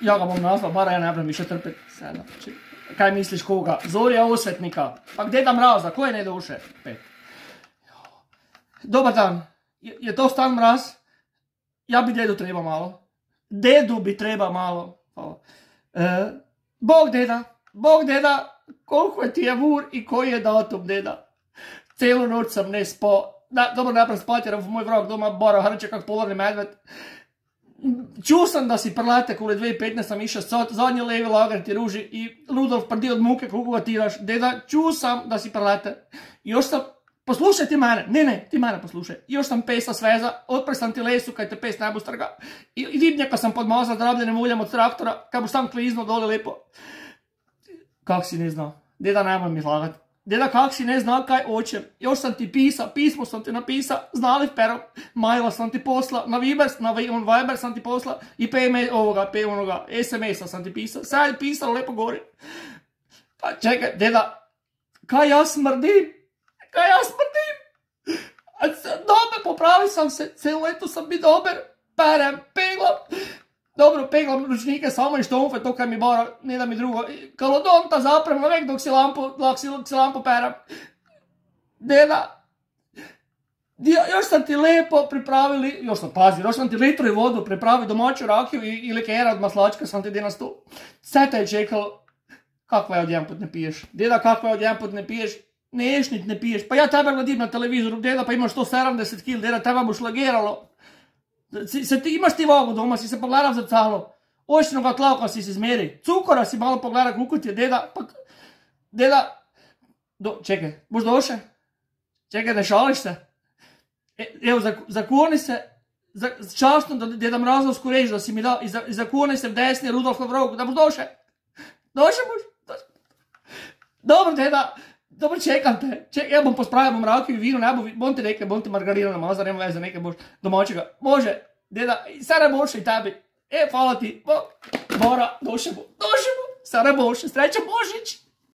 ja ga bom nazval, bara ja ne bom više trpeti. Sada, či, kaj misliš koga? Zorja Osvetnika. Pa gdje da mraza? Ko je ne duše? Pet. Dobar dan. Je, je to stan mraz? Ja bi dedu treba malo. Dedu bi treba malo. E, Bog deda, Bog deda, koliko je ti je vur i koji je datum deda? Celu noć sam ne spao. Dobro, napred spati, jer moj vrag doma bora hrče kak polarni medved. Čuo sam da si prletek u 2015 sam išao zadnji levi lagar ti ruži i Rudolf prdi od muke koliko tiraš. Deda, čuo sam da si prlete. Još sam, poslušaj ti mene, ne ne, ti mene poslušaj. Još sam pesa sveza, otpre sam ti lesu kaj te pes bo strga. I, i ribnjaka sam podmazao zdravljenim uljem od traktora, kaj bo sam klizno dole lepo. Kak si ne znao? Deda nemoj mi lagat. Deda kak si ne zna kaj očem. Još sam ti pisa, pismo sam ti napisa, znali pero, majla sam ti posla, na Viber, na Viber sam ti posla i PM ovoga, PM onoga, SMS-a sam ti pisao. Sad je pisalo lepo gori. Pa čekaj, deda, kaj ja smrdim? Kaj ja smrdim? Dobar, popravi sam se, celo leto sam bi dober, perem, peglam. Dobro, peglam ručnike samo i štomfe, to kaj mi bara, ne da mi drugo. Kalodonta zaprem uvek dok si lampu, dok si, si lampu peram. Deda, još sam ti lepo pripravili, još sam pazi, još sam ti litru i vodu pripravio domaću rakiju i, ili kera od maslačka sam ti na stol. Sve te je čekalo, kakva je odjedan put ne piješ? Deda, kakva je odjedan put ne piješ? Nešnit ne piješ. Pa ja tebe gledim na televizoru, deda, pa imaš 170 kg, deda, tebe bo šlagiralo. Si, se ti imaš ti vagu doma, si se pogledal v zrcalo, očnega tlavka si se zmeri, cukora si malo pogledal, kako ti je deda, pa deda, do, čekaj, boš došel? Čekaj, ne šališ se? E, evo, zakoni se, za, častno, da deda mrazov skorež, da si mi dal, in zakoni se v desni Rudolf Lavrov, da boš došel? Došel boš? Dobro, deda, dobro, čekam te, Ček, ja bom pospravil, bom rakil vino, ne bo, bom ti rekel, bom ti margarino namazal, ne vem, za nekaj boš domačega. Može, deda, sada boš i tebi. E, hvala ti, bo, bora, došel bo, došel bo, sada boš, sreća Božić.